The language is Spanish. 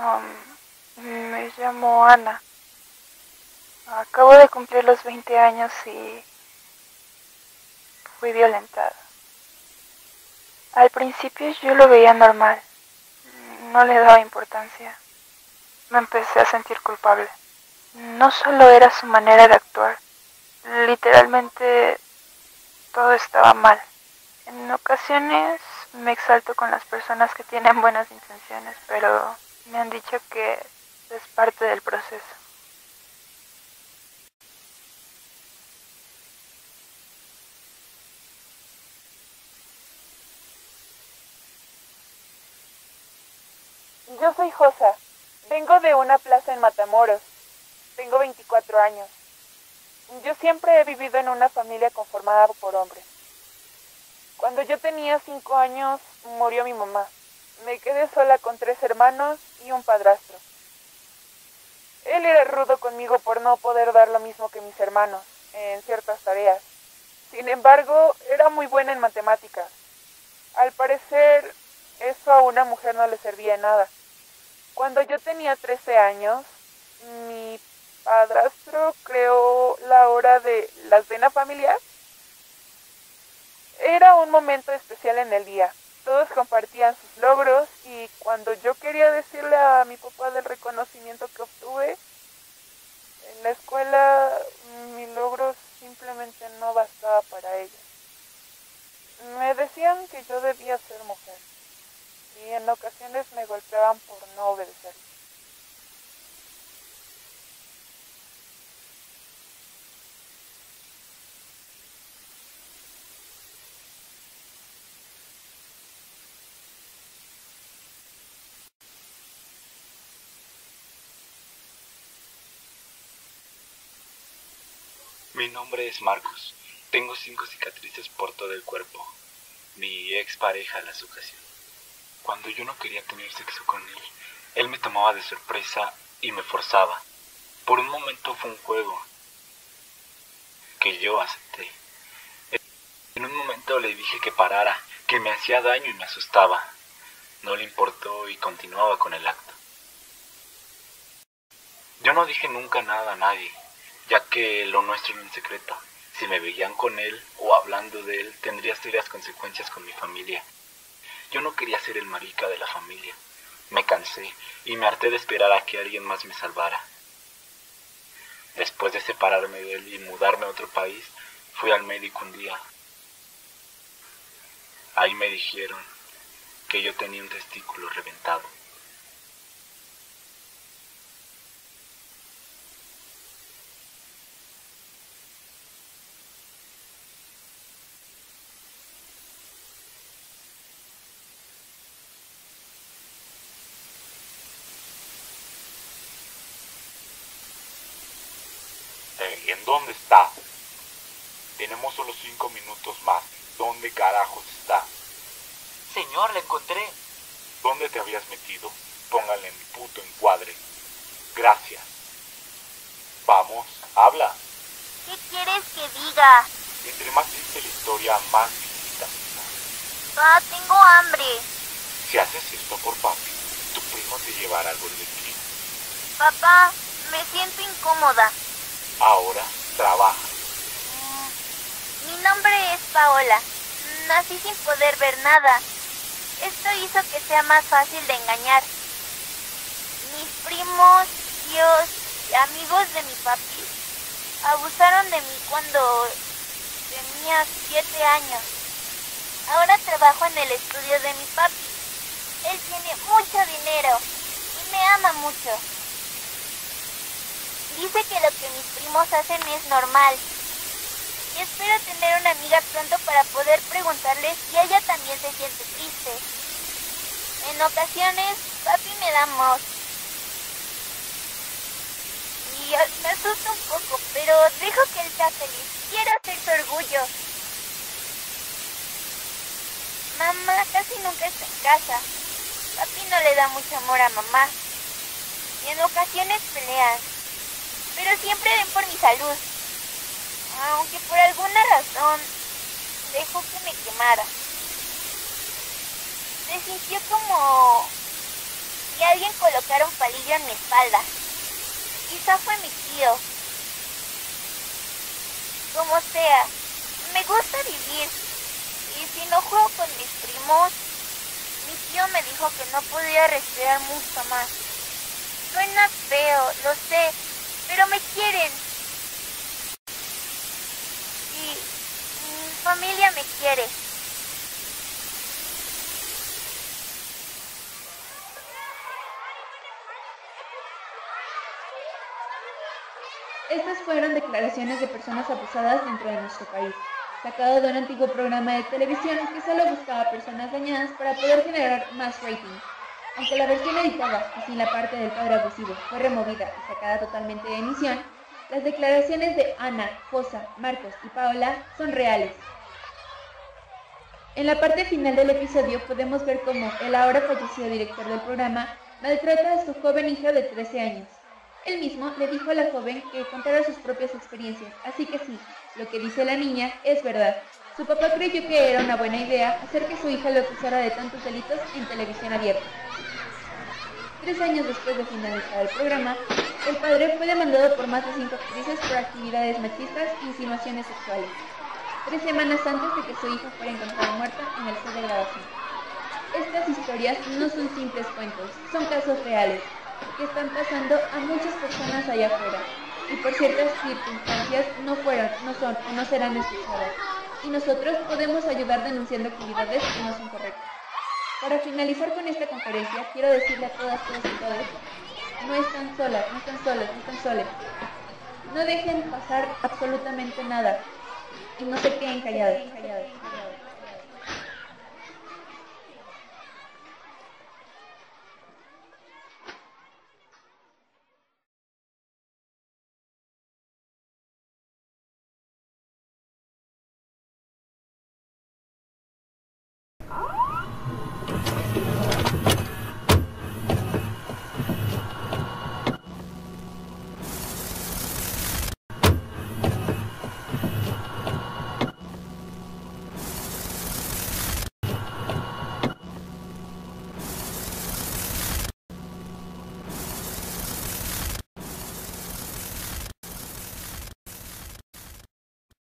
Um, me llamo Ana. Acabo de cumplir los 20 años y fui violentada. Al principio yo lo veía normal. No le daba importancia. Me empecé a sentir culpable. No solo era su manera de actuar. Literalmente todo estaba mal. En ocasiones me exalto con las personas que tienen buenas intenciones, pero me han dicho que es parte del proceso. Yo soy Josa. Vengo de una plaza en Matamoros. Tengo 24 años. Yo siempre he vivido en una familia conformada por hombres. Cuando yo tenía 5 años murió mi mamá. Me quedé sola con tres hermanos y un padrastro. Él era rudo conmigo por no poder dar lo mismo que mis hermanos en ciertas tareas. Sin embargo, era muy buena en matemáticas. Al parecer, eso a una mujer no le servía de nada. Cuando yo tenía 13 años, mi padrastro creó la hora de la cena familiar. Era un momento especial en el día. Todos compartían sus logros y cuando yo quería decirle a mi papá del reconocimiento que obtuve en la escuela, mi logro simplemente no bastaba para ellos. Me decían que yo debía ser mujer y en ocasiones me golpeaban por no obedecer. Mi nombre es Marcos. Tengo cinco cicatrices por todo el cuerpo. Mi ex pareja las ocasionó. Cuando yo no quería tener sexo con él, él me tomaba de sorpresa y me forzaba. Por un momento fue un juego que yo acepté. En un momento le dije que parara, que me hacía daño y me asustaba. No le importó y continuaba con el acto. Yo no dije nunca nada a nadie, ya que lo nuestro era un secreto. Si me veían con él o hablando de él, tendría serias consecuencias con mi familia. Yo no quería ser el marica de la familia. Me cansé y me harté de esperar a que alguien más me salvara. Después de separarme de él y mudarme a otro país, fui al médico un día. Ahí me dijeron que yo tenía un testículo reventado. ¿En dónde está? Tenemos solo cinco minutos más. ¿Dónde carajos está? Señor, la encontré. ¿Dónde te habías metido? Póngale en mi puto encuadre. Gracias. Vamos, habla. ¿Qué quieres que diga? Entre más triste la historia, más visitas. Pa, tengo hambre. Si haces esto por papi, tu primo te llevará al Burger King. Papá, me siento incómoda. Ahora trabaja. Mm, mi nombre es Paola. Nací sin poder ver nada. Esto hizo que sea más fácil de engañar. Mis primos, tíos y amigos de mi papi abusaron de mí cuando tenía siete años. Ahora trabajo en el estudio de mi papi. Él tiene mucho dinero y me ama mucho. Dice que lo que mis primos hacen es normal. Y espero tener una amiga pronto para poder preguntarle si ella también se siente triste. En ocasiones, papi me da amor. Y me asusta un poco, pero dejo que él sea feliz. Quiero ser su orgullo. Mamá casi nunca está en casa. Papi no le da mucho amor a mamá. Y en ocasiones pelean pero siempre ven por mi salud. Aunque por alguna razón dejó que me quemara. Se sintió como que alguien colocara un palillo en mi espalda. Quizá fue mi tío. Como sea, me gusta vivir. Y si no juego con mis primos, mi tío me dijo que no podía respirar mucho más. Suena feo, lo sé, pero me quieren. Y mi familia me quiere. Estas fueron declaraciones de personas abusadas dentro de nuestro país, sacado de un antiguo programa de televisión que solo buscaba personas dañadas para poder generar más rating. Aunque la versión editada, y sin la parte del padre abusivo, fue removida y sacada totalmente de emisión, las declaraciones de Ana, Fosa, Marcos y Paola son reales. En la parte final del episodio podemos ver cómo el ahora fallecido director del programa maltrata a su joven hija de 13 años. Él mismo le dijo a la joven que contara sus propias experiencias, así que sí, lo que dice la niña es verdad. Su papá creyó que era una buena idea hacer que su hija lo acusara de tantos delitos en televisión abierta. Tres años después de finalizar el programa, el padre fue demandado por más de cinco actrices por actividades machistas e insinuaciones sexuales. Tres semanas antes de que su hija fuera encontrada muerta en el set de grabación. Estas historias no son simples cuentos, son casos reales, que están pasando a muchas personas allá afuera y por ciertas circunstancias no fueron, no son o no serán escuchadas. Y nosotros podemos ayudar denunciando actividades que no son correctas. Para finalizar con esta conferencia, quiero decirle a todas, todas y todos, no están solas, no están solas, no están solas. No dejen pasar absolutamente nada y no se queden callados.